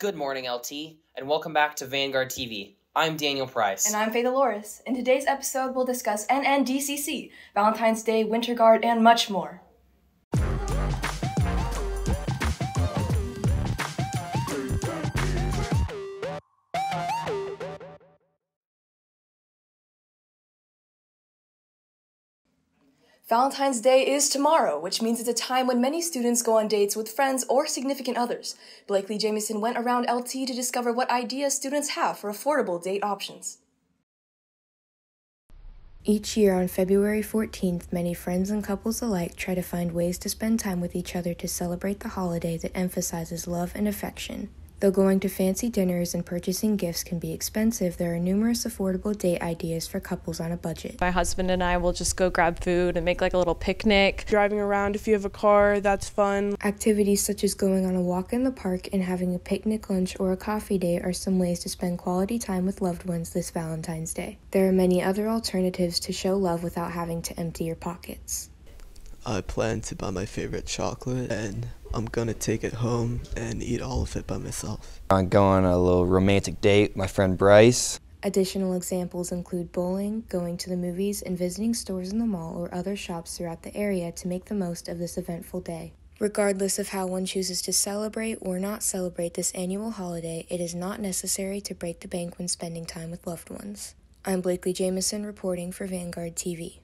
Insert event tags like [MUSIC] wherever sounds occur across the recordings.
Good morning, LT, and welcome back to Vanguard TV. I'm Daniel Price. And I'm Faye Dolores. In today's episode, we'll discuss NNDCC, Valentine's Day, Winter Guard, and much more. Valentine's Day is tomorrow, which means it's a time when many students go on dates with friends or significant others. Blakely Jamieson went around LT to discover what ideas students have for affordable date options. Each year on February 14th, many friends and couples alike try to find ways to spend time with each other to celebrate the holiday that emphasizes love and affection. Though going to fancy dinners and purchasing gifts can be expensive, there are numerous affordable date ideas for couples on a budget. My husband and I will just go grab food and make like a little picnic. Driving around if you have a car, that's fun. Activities such as going on a walk in the park and having a picnic lunch or a coffee date are some ways to spend quality time with loved ones this Valentine's Day. There are many other alternatives to show love without having to empty your pockets. I plan to buy my favorite chocolate and I'm gonna take it home and eat all of it by myself. I'm going on a little romantic date with my friend Bryce. Additional examples include bowling, going to the movies, and visiting stores in the mall or other shops throughout the area to make the most of this eventful day. Regardless of how one chooses to celebrate or not celebrate this annual holiday, it is not necessary to break the bank when spending time with loved ones. I'm Blakely Jamieson reporting for Vanguard TV.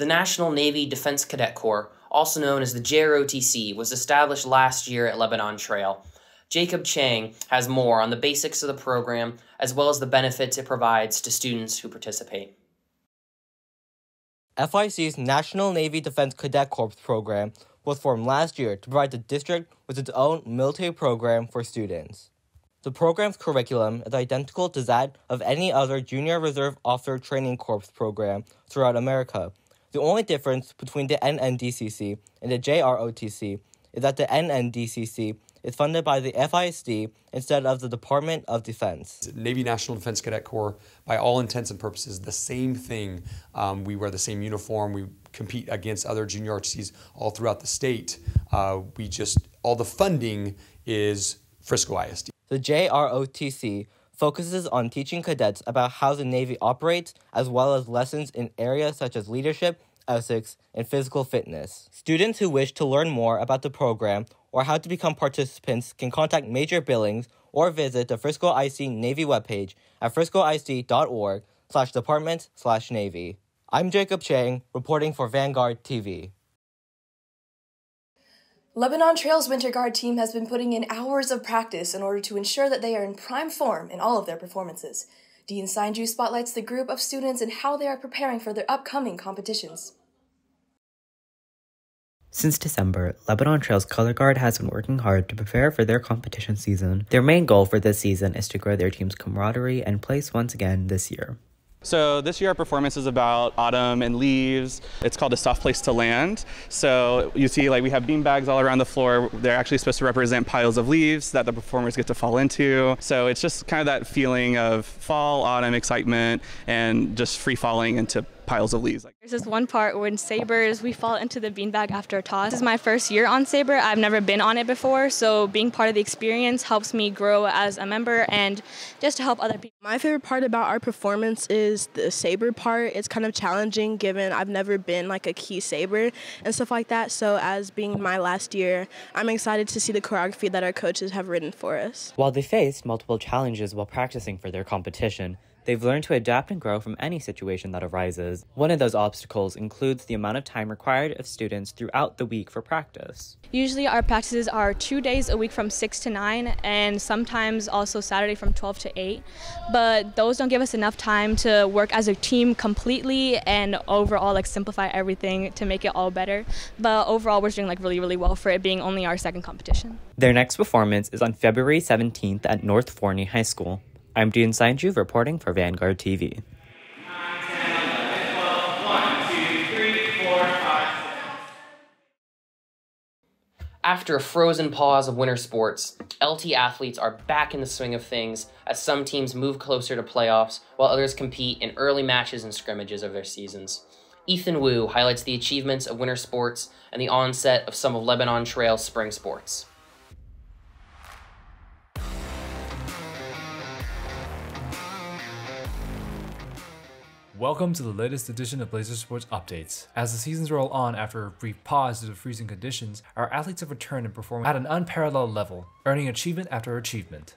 The National Navy Defense Cadet Corps, also known as the JROTC, was established last year at Lebanon Trail. Jacob Chang has more on the basics of the program as well as the benefits it provides to students who participate. FIC's National Navy Defense Cadet Corps program was formed last year to provide the district with its own military program for students. The program's curriculum is identical to that of any other Junior Reserve Officer Training Corps program throughout America. The only difference between the NNDCC and the JROTC is that the NNDCC is funded by the FISD instead of the Department of Defense. Navy National Defense Cadet Corps, by all intents and purposes, the same thing. Um, we wear the same uniform. We compete against other junior RTCs all throughout the state. Uh, we just, all the funding is Frisco ISD. The JROTC focuses on teaching cadets about how the Navy operates, as well as lessons in areas such as leadership, ethics, and physical fitness. Students who wish to learn more about the program or how to become participants can contact Major Billings or visit the Frisco IC Navy webpage at friscoic.org slash department slash Navy. I'm Jacob Chang, reporting for Vanguard TV. Lebanon Trail's Winter Guard team has been putting in hours of practice in order to ensure that they are in prime form in all of their performances. Dean Sainju spotlights the group of students and how they are preparing for their upcoming competitions. Since December, Lebanon Trail's Color Guard has been working hard to prepare for their competition season. Their main goal for this season is to grow their team's camaraderie and place once again this year. So this year our performance is about autumn and leaves. It's called a soft place to land. So you see like we have bean bags all around the floor. They're actually supposed to represent piles of leaves that the performers get to fall into. So it's just kind of that feeling of fall, autumn excitement and just free falling into piles of leaves. There's this one part when sabers, we fall into the beanbag after a toss. This is my first year on saber. I've never been on it before, so being part of the experience helps me grow as a member and just to help other people. My favorite part about our performance is the saber part. It's kind of challenging given I've never been like a key saber and stuff like that. So as being my last year, I'm excited to see the choreography that our coaches have written for us. While they faced multiple challenges while practicing for their competition, They've learned to adapt and grow from any situation that arises. One of those obstacles includes the amount of time required of students throughout the week for practice. Usually, our practices are two days a week from 6 to 9, and sometimes also Saturday from 12 to 8. But those don't give us enough time to work as a team completely and overall like simplify everything to make it all better. But overall, we're doing like really, really well for it being only our second competition. Their next performance is on February 17th at North Forney High School. I'm Dean Sainju reporting for Vanguard TV. After a frozen pause of winter sports, LT athletes are back in the swing of things as some teams move closer to playoffs while others compete in early matches and scrimmages of their seasons. Ethan Wu highlights the achievements of winter sports and the onset of some of Lebanon Trail's spring sports. Welcome to the latest edition of Blazer Sports Updates. As the seasons roll on after a brief pause due to freezing conditions, our athletes have returned and performed at an unparalleled level, earning achievement after achievement.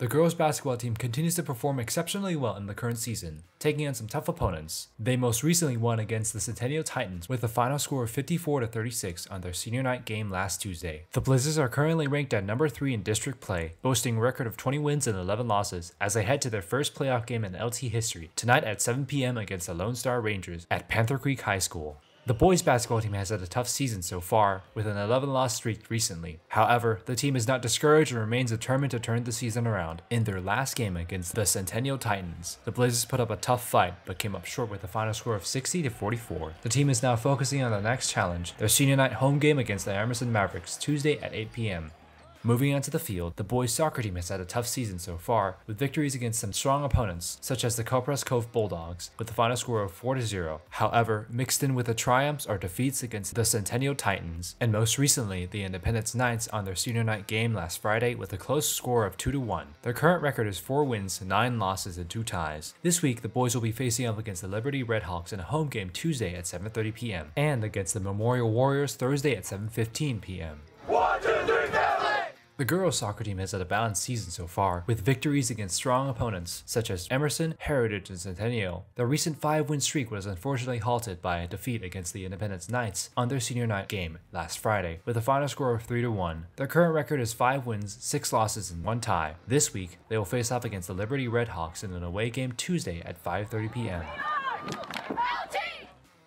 The girls basketball team continues to perform exceptionally well in the current season, taking on some tough opponents. They most recently won against the Centennial Titans with a final score of 54 to 36 on their senior night game last Tuesday. The Blazers are currently ranked at number 3 in district play, boasting a record of 20 wins and 11 losses as they head to their first playoff game in LT history tonight at 7 p.m. against the Lone Star Rangers at Panther Creek High School. The boys basketball team has had a tough season so far, with an 11 loss streak recently. However, the team is not discouraged and remains determined to turn the season around. In their last game against the Centennial Titans, the Blazers put up a tough fight but came up short with a final score of 60 to 44. The team is now focusing on the next challenge, their senior night home game against the Emerson Mavericks, Tuesday at 8 p.m. Moving onto the field, the boys soccer team has had a tough season so far, with victories against some strong opponents, such as the Copperas Cove Bulldogs, with a final score of 4-0. However, mixed in with the triumphs are defeats against the Centennial Titans, and most recently, the Independence Knights on their senior night game last Friday with a close score of 2-1. Their current record is 4 wins, 9 losses, and 2 ties. This week, the boys will be facing up against the Liberty Redhawks in a home game Tuesday at 7.30 p.m., and against the Memorial Warriors Thursday at 7.15 p.m. The girls soccer team has had a balanced season so far, with victories against strong opponents such as Emerson, Heritage, and Centennial. Their recent five-win streak was unfortunately halted by a defeat against the Independence Knights on their senior night game last Friday, with a final score of 3-1. Their current record is 5 wins, 6 losses, and 1 tie. This week, they will face off against the Liberty Redhawks in an away game Tuesday at 5.30 p.m.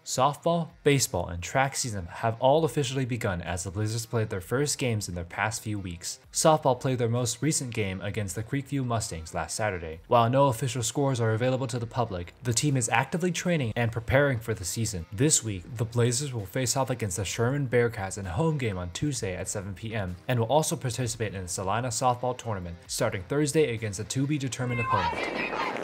Softball, baseball, and track season have all officially begun as the Blazers played their first games in their past few weeks. Softball played their most recent game against the Creekview Mustangs last Saturday. While no official scores are available to the public, the team is actively training and preparing for the season. This week, the Blazers will face off against the Sherman Bearcats in a home game on Tuesday at 7 p.m. and will also participate in the Celina softball tournament starting Thursday against a to be determined opponent.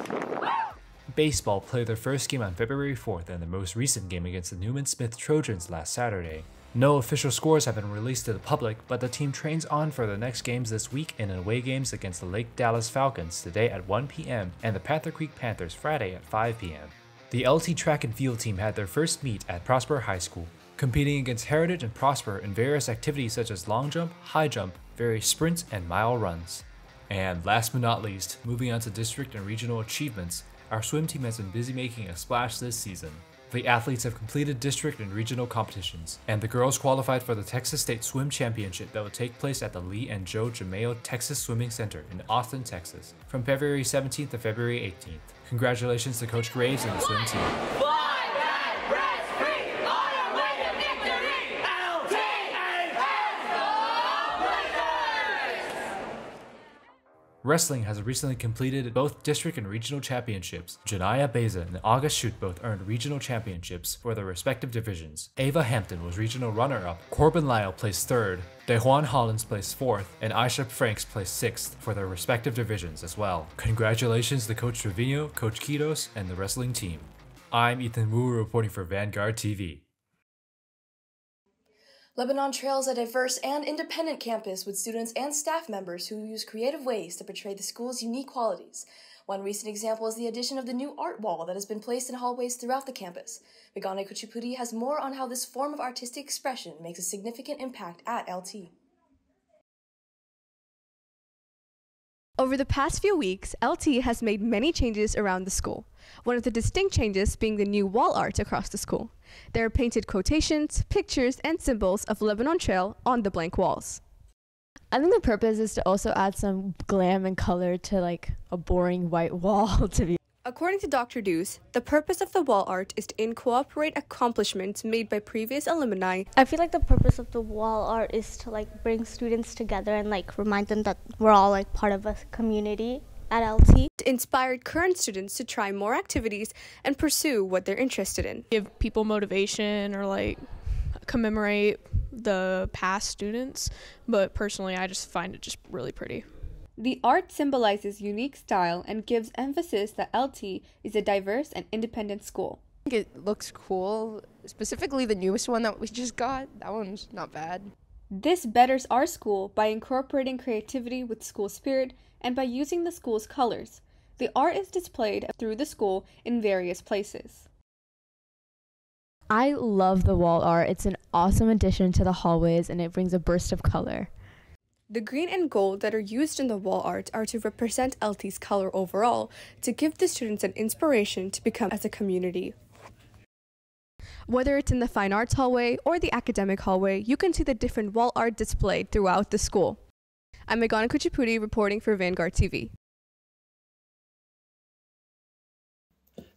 Baseball played their first game on February 4th and their most recent game against the Newman Smith Trojans last Saturday. No official scores have been released to the public, but the team trains on for the next games this week in away games against the Lake Dallas Falcons today at 1 p.m. and the Panther Creek Panthers Friday at 5 p.m. The LT track and field team had their first meet at Prosper High School, competing against Heritage and Prosper in various activities such as long jump, high jump, various sprints, and mile runs. And last but not least, moving on to district and regional achievements, our swim team has been busy making a splash this season. The athletes have completed district and regional competitions, and the girls qualified for the Texas State Swim Championship that will take place at the Lee and Joe Jamail Texas Swimming Center in Austin, Texas, from February 17th to February 18th. Congratulations to Coach Graves and the swim team. Wrestling has recently completed both district and regional championships. Janaya Beza and August Shute both earned regional championships for their respective divisions. Ava Hampton was regional runner-up, Corbin Lyle placed third, DeJuan Hollins placed fourth, and Aisha Franks placed sixth for their respective divisions as well. Congratulations to Coach Trevino, Coach Kitos, and the wrestling team. I'm Ethan Wu reporting for Vanguard TV. Lebanon Trail is a diverse and independent campus with students and staff members who use creative ways to portray the school's unique qualities. One recent example is the addition of the new art wall that has been placed in hallways throughout the campus. Megana Kuchipudi has more on how this form of artistic expression makes a significant impact at LT. Over the past few weeks, LT has made many changes around the school. One of the distinct changes being the new wall art across the school. There are painted quotations, pictures, and symbols of Lebanon Trail on the blank walls. I think the purpose is to also add some glam and color to like a boring white [LAUGHS] wall to be According to Dr. Deuce, the purpose of the wall art is to incorporate accomplishments made by previous alumni. I feel like the purpose of the wall art is to like bring students together and like remind them that we're all like part of a community at LT. Inspired current students to try more activities and pursue what they're interested in. Give people motivation or like commemorate the past students, but personally I just find it just really pretty. The art symbolizes unique style and gives emphasis that LT is a diverse and independent school. I think it looks cool, specifically the newest one that we just got. That one's not bad. This betters our school by incorporating creativity with school spirit and by using the school's colors. The art is displayed through the school in various places. I love the wall art. It's an awesome addition to the hallways and it brings a burst of color. The green and gold that are used in the wall art are to represent LT's color overall, to give the students an inspiration to become as a community. Whether it's in the fine arts hallway or the academic hallway, you can see the different wall art displayed throughout the school. I'm Megana Kuchipudi reporting for Vanguard TV.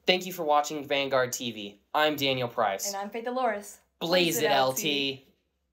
Thank you for watching Vanguard TV. I'm Daniel Price. And I'm Faith Dolores. Blaze, it, LT.